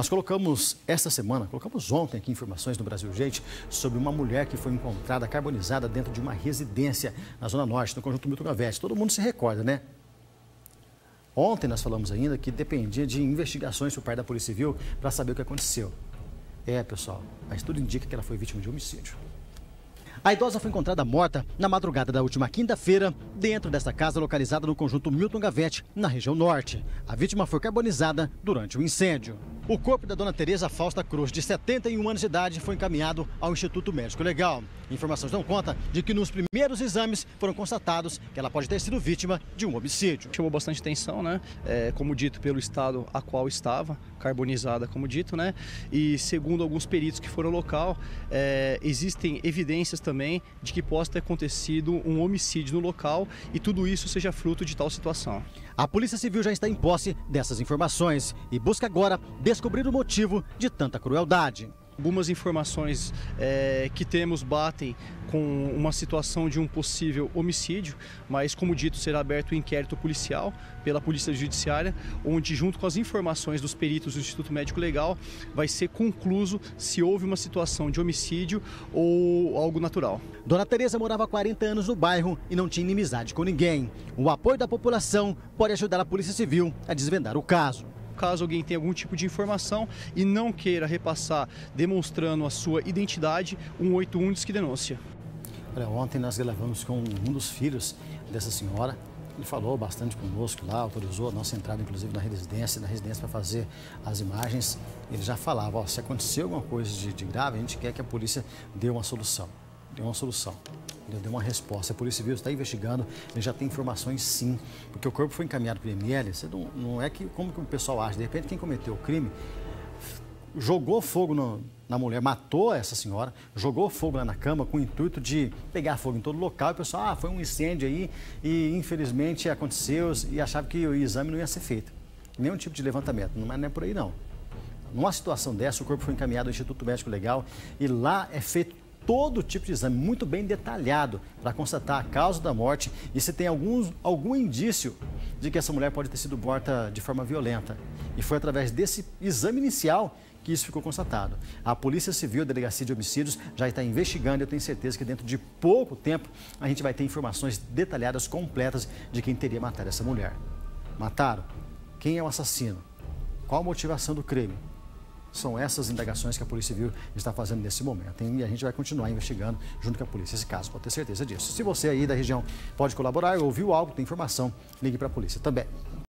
Nós colocamos esta semana, colocamos ontem aqui informações no Brasil Gente sobre uma mulher que foi encontrada carbonizada dentro de uma residência na Zona Norte, no conjunto Milton Gavete. Todo mundo se recorda, né? Ontem nós falamos ainda que dependia de investigações por parte da Polícia Civil para saber o que aconteceu. É, pessoal, mas tudo indica que ela foi vítima de homicídio. A idosa foi encontrada morta na madrugada da última quinta-feira, dentro dessa casa localizada no conjunto Milton Gavete, na região norte. A vítima foi carbonizada durante o incêndio. O corpo da dona Tereza Fausta Cruz, de 71 anos de idade, foi encaminhado ao Instituto Médico Legal. Informações dão conta de que nos primeiros exames foram constatados que ela pode ter sido vítima de um homicídio. Chamou bastante atenção, né? É, como dito, pelo estado a qual estava, carbonizada, como dito, né? E segundo alguns peritos que foram ao local, é, existem evidências também de que possa ter acontecido um homicídio no local e tudo isso seja fruto de tal situação. A Polícia Civil já está em posse dessas informações e busca agora descobrir o motivo de tanta crueldade. Algumas informações é, que temos batem com uma situação de um possível homicídio, mas, como dito, será aberto o um inquérito policial pela Polícia Judiciária, onde, junto com as informações dos peritos do Instituto Médico Legal, vai ser concluso se houve uma situação de homicídio ou algo natural. Dona Tereza morava há 40 anos no bairro e não tinha inimizade com ninguém. O apoio da população pode ajudar a Polícia Civil a desvendar o caso caso alguém tenha algum tipo de informação e não queira repassar demonstrando a sua identidade, 181 diz que denúncia. Olha, ontem nós gravamos com um dos filhos dessa senhora. Ele falou bastante conosco lá, autorizou a nossa entrada, inclusive, na residência, na residência para fazer as imagens. Ele já falava, ó, se acontecer alguma coisa de, de grave, a gente quer que a polícia dê uma solução. Dê uma solução deu uma resposta. A Polícia Civil está investigando, ele já tem informações sim, porque o corpo foi encaminhado para o IML, você não, não é que, como que o pessoal acha, de repente quem cometeu o crime jogou fogo no, na mulher, matou essa senhora, jogou fogo lá na cama com o intuito de pegar fogo em todo local e o pessoal, ah, foi um incêndio aí e infelizmente aconteceu e achava que o exame não ia ser feito. Nenhum tipo de levantamento, não é por aí não. Numa situação dessa, o corpo foi encaminhado ao Instituto Médico Legal e lá é feito todo tipo de exame, muito bem detalhado, para constatar a causa da morte e se tem algum, algum indício de que essa mulher pode ter sido morta de forma violenta. E foi através desse exame inicial que isso ficou constatado. A Polícia Civil, a Delegacia de Homicídios, já está investigando e eu tenho certeza que dentro de pouco tempo a gente vai ter informações detalhadas, completas de quem teria matado essa mulher. Mataram? Quem é o assassino? Qual a motivação do crime? São essas indagações que a Polícia Civil está fazendo nesse momento. E a gente vai continuar investigando junto com a polícia esse caso, pode ter certeza disso. Se você aí da região pode colaborar, ouviu algo, tem informação, ligue para a polícia também.